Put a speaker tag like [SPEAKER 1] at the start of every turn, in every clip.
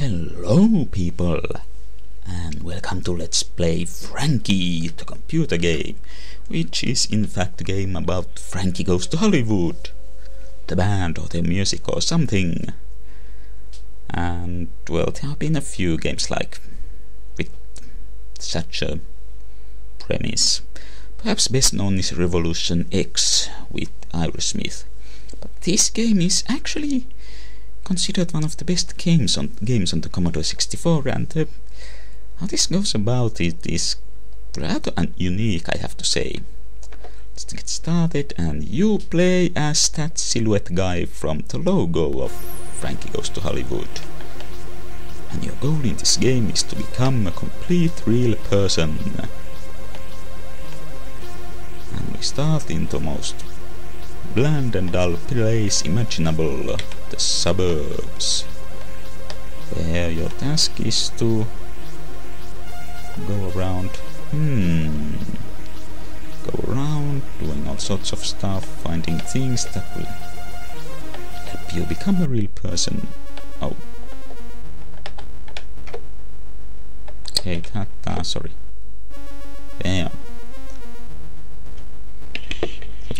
[SPEAKER 1] Hello people and welcome to Let's Play Frankie, the computer game, which is in fact a game about Frankie Goes to Hollywood, the band or the music or something. And well, there have been a few games like with such a premise. Perhaps best known is Revolution X with Aerosmith. But this game is actually considered one of the best games on games on the Commodore 64 and uh, how this goes about it is rather unique I have to say. Let's get started and you play as that silhouette guy from the logo of Frankie Goes to Hollywood. And your goal in this game is to become a complete real person. And we start in the most bland and dull place imaginable the suburbs. Where your task is to go around. Hmm. Go around doing all sorts of stuff finding things that will help you become a real person. Oh. Okay that uh, sorry. There.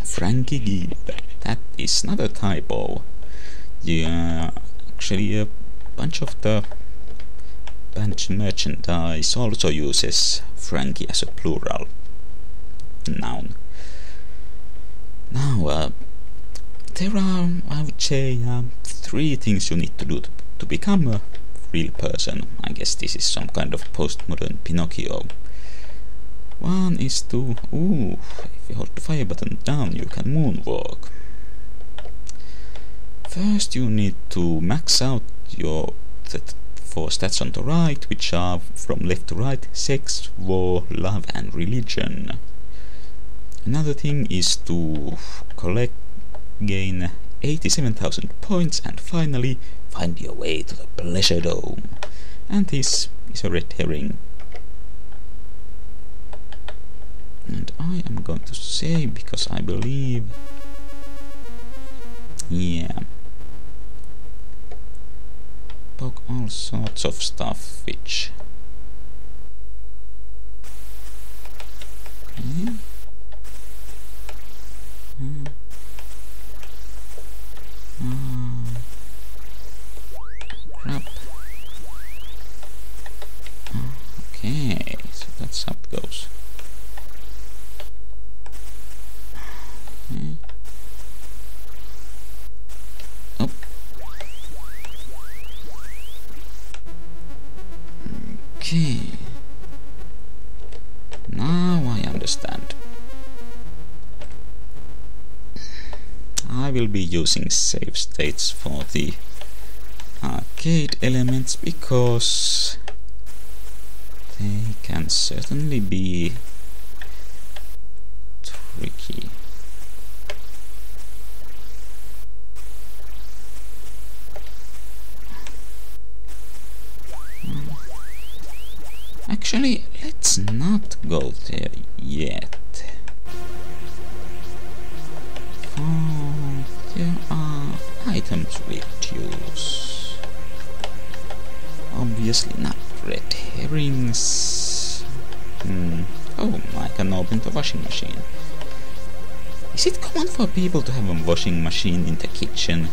[SPEAKER 1] Frankie Gibb that is not a typo yeah, actually a bunch of the band merchandise also uses Frankie as a plural noun. Now, uh, there are, I would say, uh, three things you need to do to, to become a real person. I guess this is some kind of postmodern Pinocchio. One is to, ooh, if you hold the fire button down, you can moonwalk. First you need to max out your th four stats on the right, which are from left to right, sex, war, love and religion. Another thing is to collect, gain 87,000 points and finally find your way to the Pleasure Dome. And this is a red herring. And I am going to say, because I believe... Yeah talk all sorts of stuff which okay. Hmm. Ah. crap ah, okay so that's how it goes be using save states for the arcade elements because they can certainly be tricky. Hmm. Actually, let's not go there yet. Use. Obviously not red herrings. Hmm. Oh, I can open the washing machine. Is it common for people to have a washing machine in the kitchen?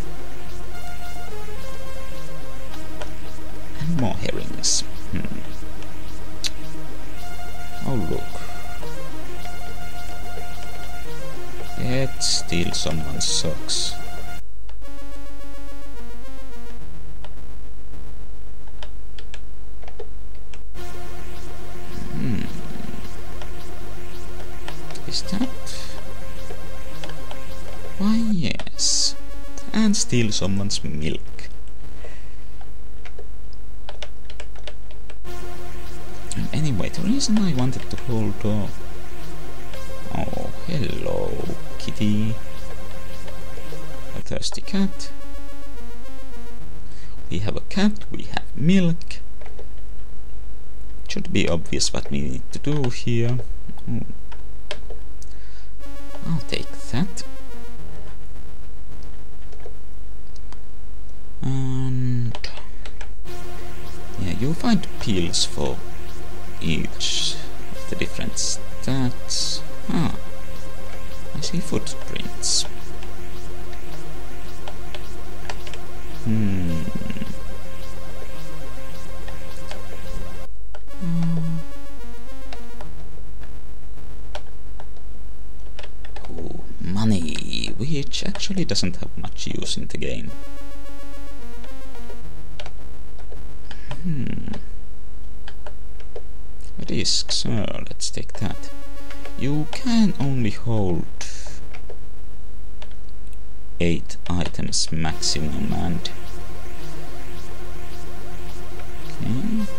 [SPEAKER 1] Why yes. And steal someone's milk. Anyway, the reason I wanted to hold off... Oh, hello, kitty. A thirsty cat. We have a cat, we have milk. It should be obvious what we need to do here. Oh. I'll take that. You find pills for each of the different stats. Ah, I see footprints. Hmm. Oh, money, which actually doesn't have much use in the game. A disc, so oh, let's take that. You can only hold 8 items maximum and... Okay.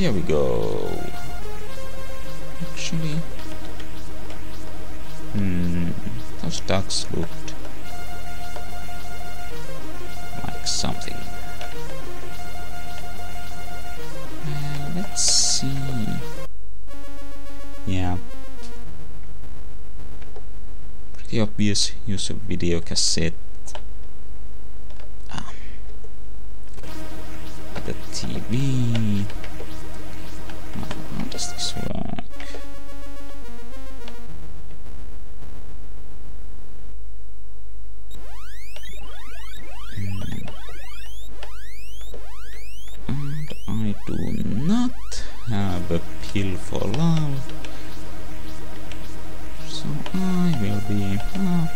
[SPEAKER 1] Here we go. Actually, hmm, those ducks looked like something. Uh, let's see. Yeah. Pretty obvious use of video cassette. Ah. The TV. Pill for love. So I will be... Uh,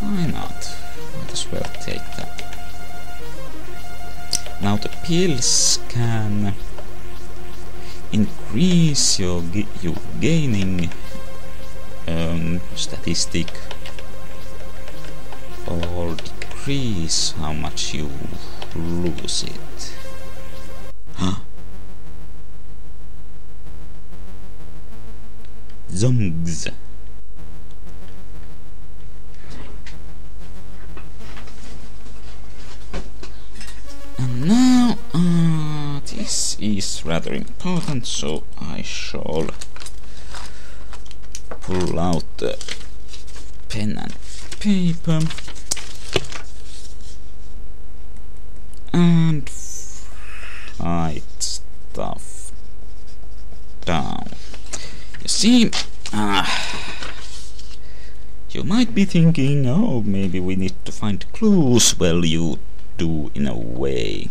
[SPEAKER 1] why not? Might as well take that. Now the pills can increase your, your gaining um, statistic or decrease how much you lose it. Zongs. And now, uh, this is rather important, so I shall pull out the pen and paper and write stuff down. You see, you might be thinking, oh, maybe we need to find clues. Well, you do in a way,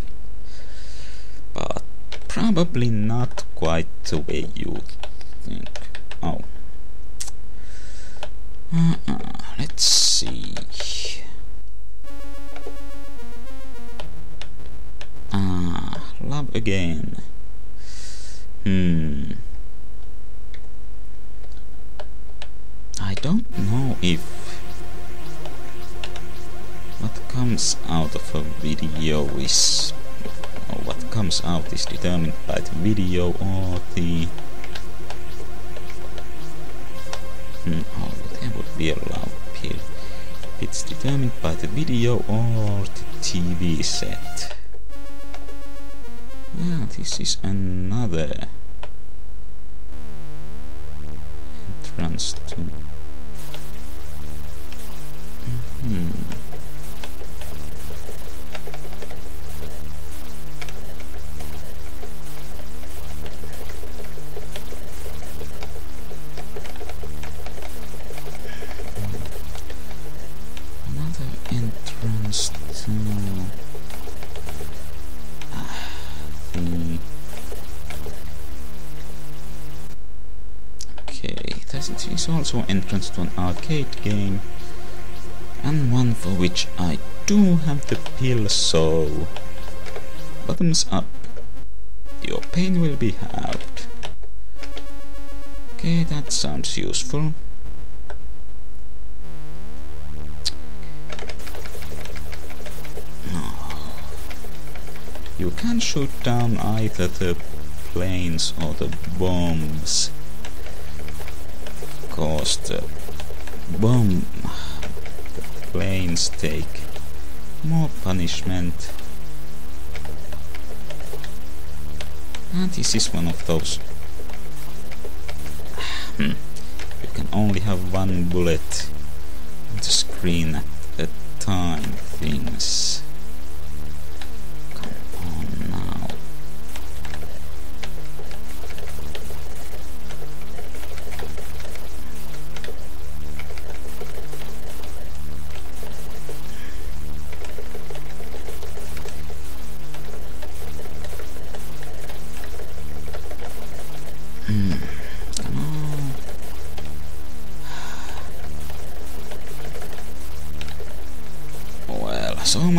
[SPEAKER 1] but probably not quite the way you think. Oh. Uh -uh, let's see. Ah, love again. Hmm. Is determined by the video or the hmm, oh, there would be a pill. It's determined by the video or the TV set. Ah, this is another entrance to. Also entrance to an arcade game, and one for which I do have the pill, so bottoms up. Your pain will be halved. Okay, that sounds useful. You can shoot down either the planes or the bombs. Cause the bomb planes take more punishment. And this is one of those. Hmm. You can only have one bullet on the screen at a time things.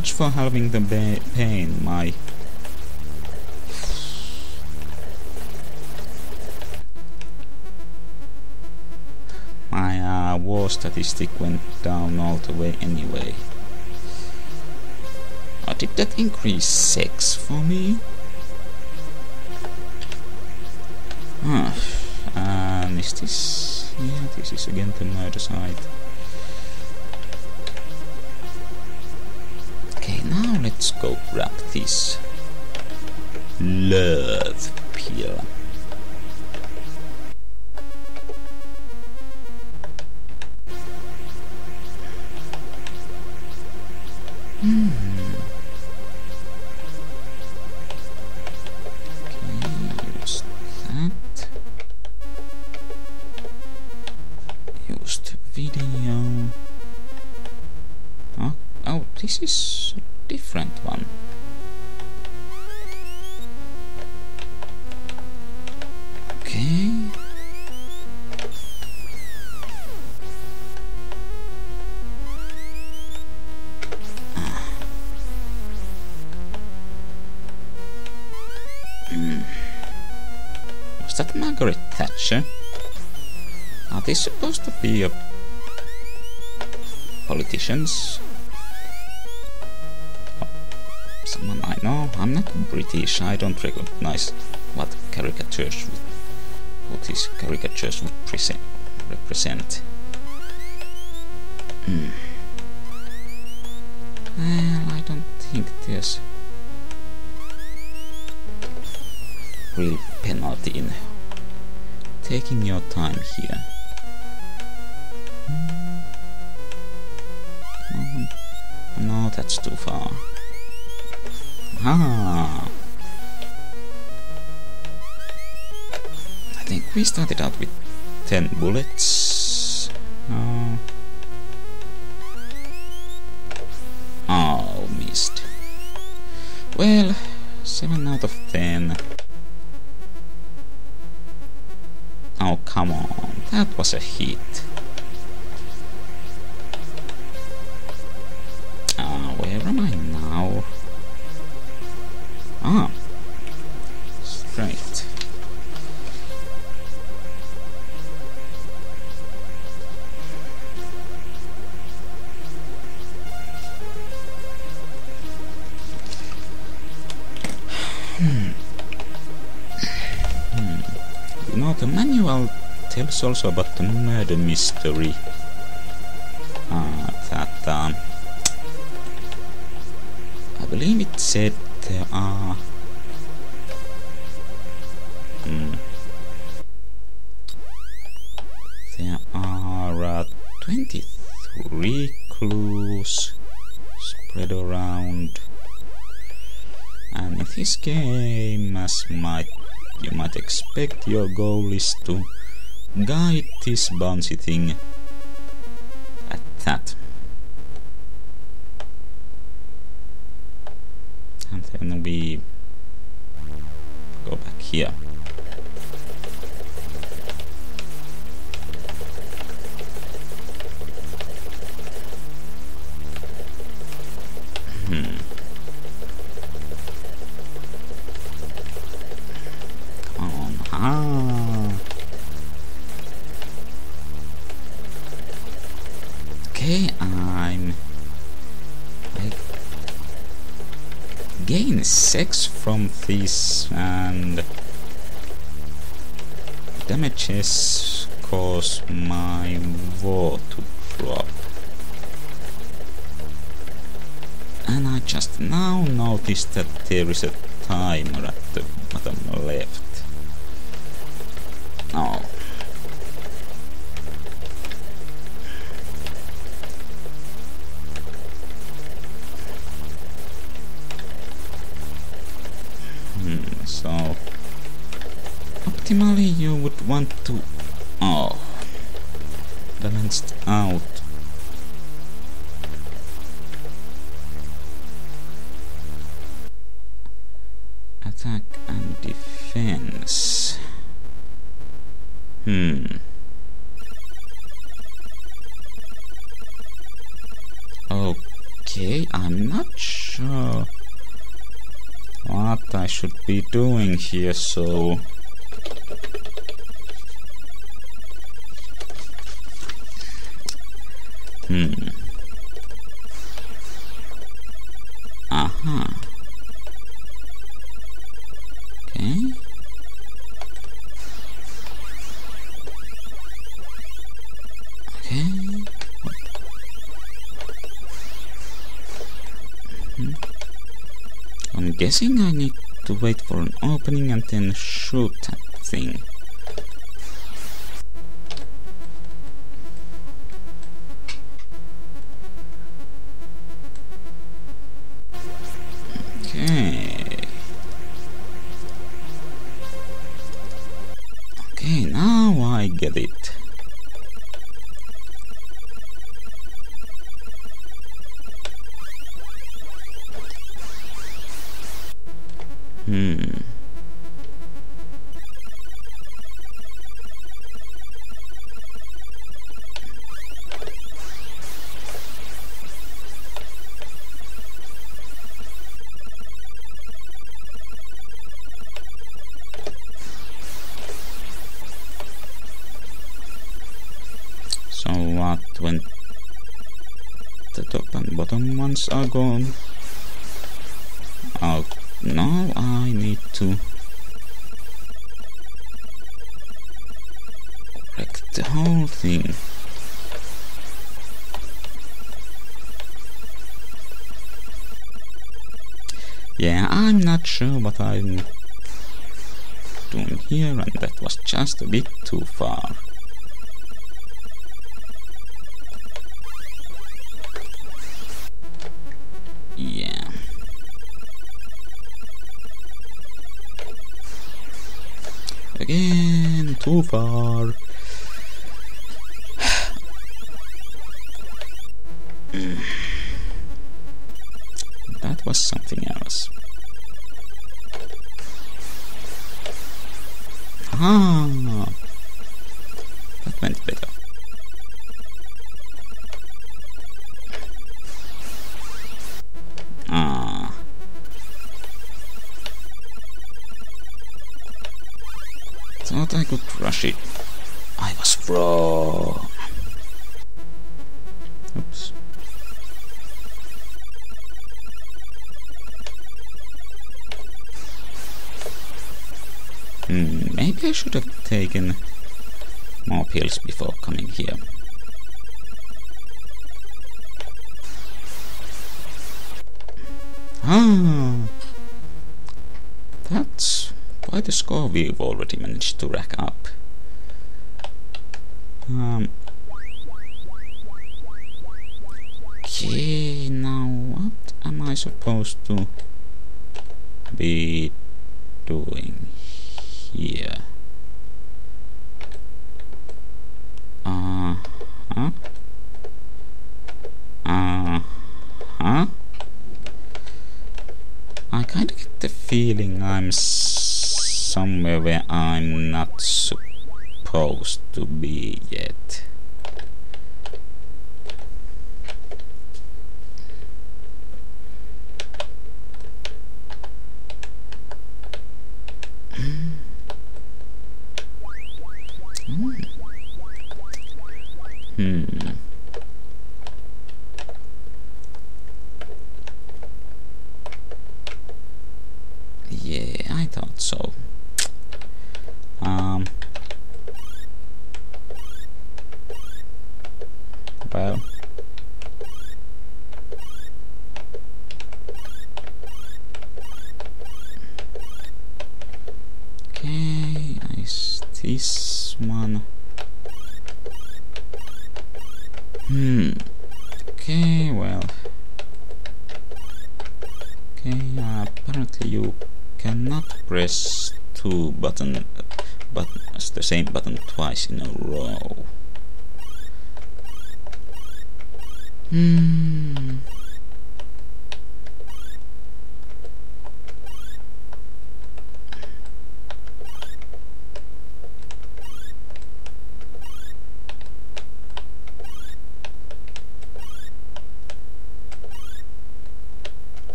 [SPEAKER 1] Much for halving the pain, my... My uh, war statistic went down all the way anyway. Or did that increase 6 for me? Ah, and is this... Yeah, this is again the murder site. Go grab this. Love Margaret Thatcher? Are they supposed to be a politicians? someone I know. I'm not British. I don't recognize what caricatures would, what these caricatures would present, represent. Hmm. Well, I don't think there's real penalty in taking your time here. Hmm. No, that's too far. Ah. I think we started out with 10 bullets. Uh, oh, missed. Well, 7 out of 10. Come on. That was a hit. Tells also about the murder mystery. Uh, that, um, I believe it said there are hmm, there are uh, 23 clues spread around and in this game as might you might expect your goal is to guide this bouncy thing. At that. And then we go back here gain 6 from this and damages cause my war to drop. And I just now noticed that there is a timer at the bottom left. Hmm. Okay I'm not sure what I should be doing here so guessing I need to wait for an opening and then shoot that thing. Are gone? Oh, now I need to wreck the whole thing. Yeah, I'm not sure what I'm doing here and that was just a bit too far. Again, too far. That was something else. Ah, Thought I could rush it. I was wrong. Oops. Hmm, maybe I should have taken more pills before coming here. Ah, that's quite a score we've already managed to rack up. Um, okay, now what am I supposed to be doing here? Uh huh. Uh huh. I kind of get the feeling I'm somewhere where I'm not supposed to be yet. Hmm. hmm. Yeah, I thought so.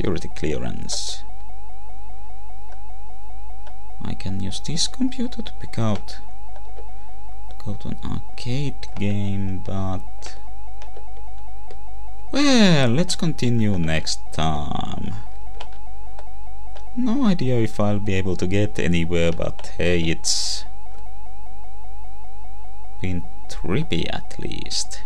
[SPEAKER 1] Security clearance. I can use this computer to pick out to go to an arcade game, but well, let's continue next time. No idea if I'll be able to get anywhere, but hey, it's been trippy at least.